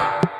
you